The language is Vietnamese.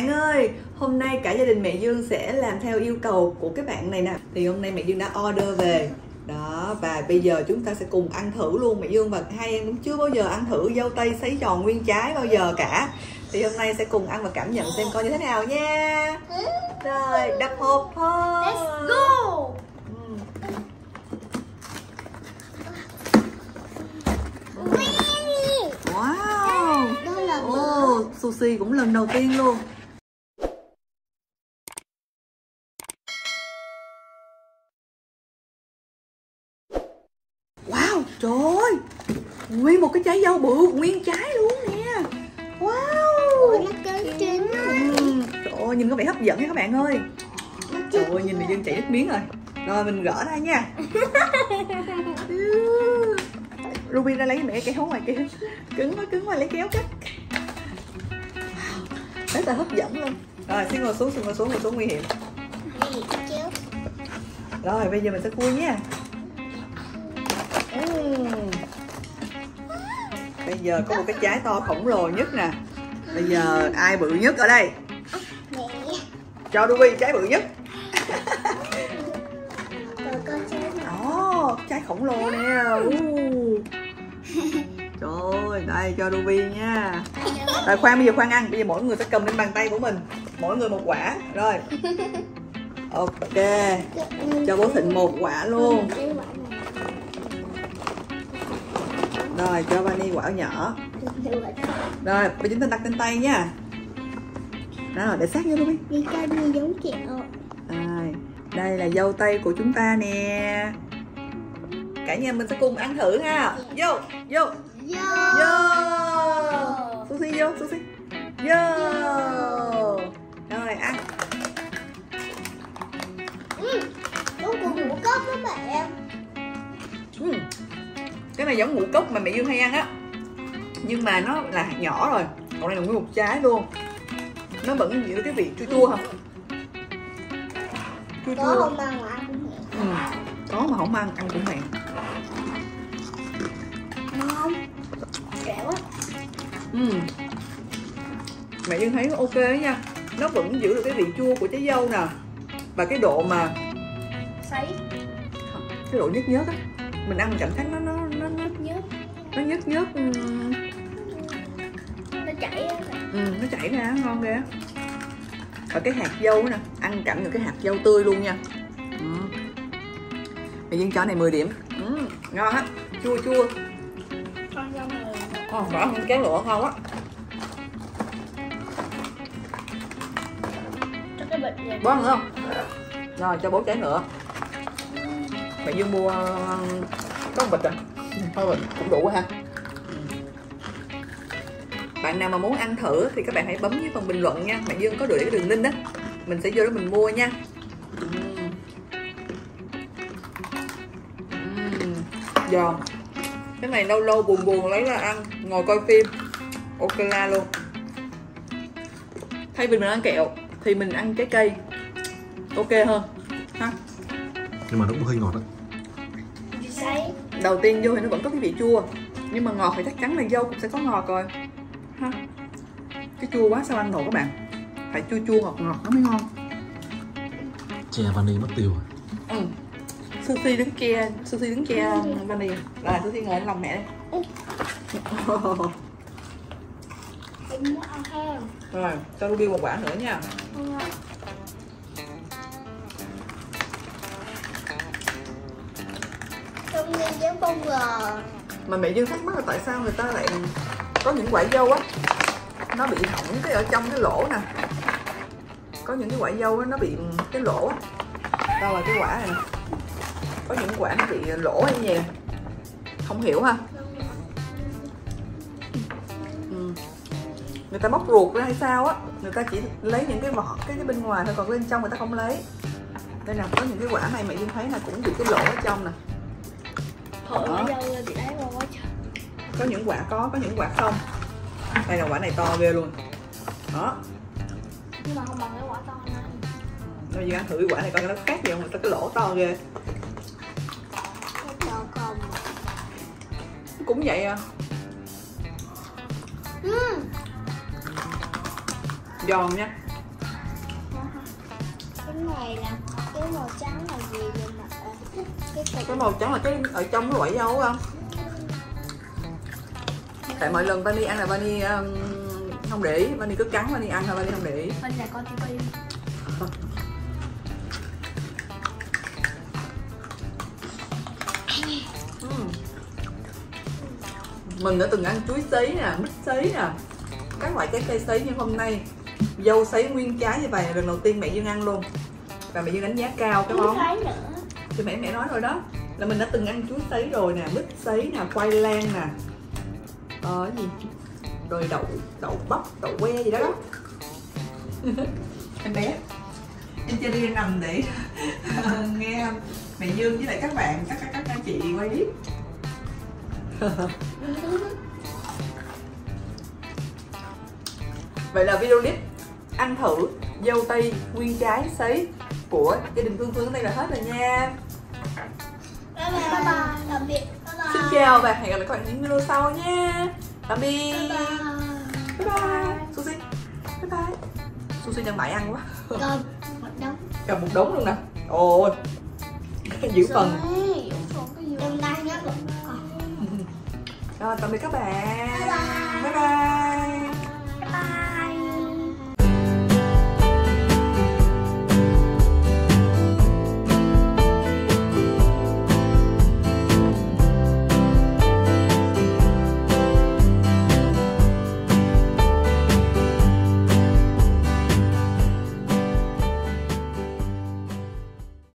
bạn ơi Hôm nay cả gia đình mẹ Dương sẽ làm theo yêu cầu của cái bạn này nè. Thì hôm nay mẹ Dương đã order về. Đó và bây giờ chúng ta sẽ cùng ăn thử luôn. Mẹ Dương và hai em cũng chưa bao giờ ăn thử dâu tây sấy giòn nguyên trái bao giờ cả. Thì hôm nay sẽ cùng ăn và cảm nhận xem coi như thế nào nha. Rồi đập hộp thôi. Let's go! Ừ. Wow. Ồ, sushi cũng lần đầu tiên luôn Wow, trời ơi Nguyên một cái trái dâu bự, nguyên trái luôn nè. Wow. Nó kêu trứng Ừm, Trời ơi, nhìn có vẻ hấp dẫn nha các bạn ơi. Trời ơi, nhìn này dân chảy nước miếng rồi. Rồi mình gỡ ra nha. Ừ. Ruby ra lấy mẹ kéo ngoài kia. Cứng quá, cứng quá, lấy kéo cắt. Rất là hấp dẫn luôn. Rồi, xin ngồi xuống, xin ngồi xuống, ngồi xuống nguy hiểm? Rồi, bây giờ mình sẽ khui nha Bây giờ có một cái trái to khổng lồ nhất nè. Bây giờ ai bự nhất ở đây? Cho Ruby trái bự nhất. Rồi trái khổng lồ nè. Uh. Trời ơi, đây cho Ruby nha. Rồi khoan bây giờ khoan ăn. Bây giờ mỗi người sẽ cầm lên bàn tay của mình. Mỗi người một quả. Rồi. Ok. Cho bố Thịnh một quả luôn. Rồi cho Vani quả nhỏ. Rồi bây giờ chúng ta đặt trên tay nha. Rồi để sát vô Ruby Đi. Đi giống kẹo. Rồi, đây là dâu tây của chúng ta nè. Cả nhà mình sẽ cùng ăn thử ha. Vô, vô, vô. Sushi vô, sushi. Vô Cái này giống ngũ cốc mà mẹ Dương hay ăn á. Nhưng mà nó là hạt nhỏ rồi Còn đây là nguyên một trái luôn. Nó vẫn giữ cái vị chua chua không? Chua Có chua. không ăn mà ăn cũng ừ. Có mà không ăn, ăn cũng mẹ. Ngon Kẹo á Ừ. Mẹ Dương thấy ok đó nha. Nó vẫn giữ được cái vị chua của trái dâu nè. Và cái độ mà Sấy. Cái độ nhớt nhớt á Mình ăn cảm thấy nó nó nó nhớt nhớt ừ, Nó chảy ừ, Nó chảy ra ngon ghê. Và cái hạt dâu nè Ăn cảm được cái hạt dâu tươi luôn nha. Ừ. Mẹ Dương cho này 10 điểm. Ừ, Ngon á Chua chua. Con dâu này Ồ, bỏ không kéo lửa ngon á Bó nữa không? Rồi cho bố trái nữa. Mẹ Dương mua ờ, có một bịch à Thôi mình cũng đủ ha. Bạn nào mà muốn ăn thử thì các bạn hãy bấm dưới phần bình luận nha. Mẹ Dương có để cái đường link đó. Mình sẽ vô đó mình mua nha. Giòn. Cái này lâu lâu buồn buồn lấy ra ăn. Ngồi coi phim. Ok la luôn. Thay vì mình ăn kẹo Thì mình ăn trái cây. Ok hơn. Ha? Nhưng mà nó cũng hơi ngọt đó đầu tiên vô thì nó vẫn có cái vị chua nhưng mà ngọt thì chắc chắn là dâu cũng sẽ có ngọt rồi. Ha. Cái chua quá sao ăn nổi các bạn? Phải chua chua ngọt ngọt nó mới ngon. Chè vani mất tiêu rồi ừ. Sushi đứng kia sushi đứng kia vani rồi sushi ngồi lòng mẹ đây thêm. Rồi cho Ruby một quả nữa nha Trong đi bông gờ mà mẹ dương thắc mắc là tại sao người ta lại có những quả dâu á? Nó bị hỏng cái ở trong cái lỗ nè. Có những cái quả dâu á nó bị cái lỗ á. Đâu là cái quả này nè. Có những quả nó bị lỗ hay gì không hiểu ha. Ừ. người ta bóc ruột ra hay sao á? Người ta chỉ lấy những cái vỏ cái, cái bên ngoài thôi còn bên trong người ta không lấy. Đây nè có những cái quả này mẹ dương thấy là cũng bị cái lỗ ở trong nè. Thổi Đó. dâu lên bị đáy vào quá trời. Có những quả có có những quả không. Đây là quả này to ghê luôn. Đó. Nhưng mà không bằng cái quả to này bây giờ ăn thử cái quả này coi nó khác gì không? Sao cái lỗ to ghê? Cái to còn cũng vậy à. Ừm. Giòn nha. Cái này là cái màu trắng là gì vậy? ờ, cái màu trắng là cái ở trong cái quả dâu không tại mỗi lần Vani ăn là Vani um, không để ý. Vani cứ cắn Vani ăn thôi Vani không để ý. Này con tivi Ừm. mình đã từng ăn chuối sấy nè mít sấy nè các loại trái cây sấy nhưng hôm nay. Dâu sấy nguyên trái như vậy là lần đầu tiên mẹ dương ăn luôn. Và mẹ dương đánh giá cao cái món thì mẹ mẹ nói rồi đó là mình đã từng ăn chuối sấy rồi nè mít sấy nè khoai lang nè. Ờ gì? Rồi đậu đậu bắp đậu que gì đó đó. Em bé. Em chơi đi nằm để nghe mẹ dương với lại các bạn các các các anh chị quay clip. Vậy là video clip ăn thử dâu tây nguyên trái sấy của gia đình phương phương đến đây là hết rồi nha. Bye bye bye bye. Tạm biệt. Bye bye. Xin chào và hẹn gặp lại các bạn những video sau nha. Tạm biệt. Bye bye. Bye bye. Sushi bye bye. Sushi đang mãi ăn quá. Cầm một đống. Cầm một đống luôn nè. Ôi. Giữ phần. Rồi tạm biệt các bạn. Bye bye. bye bye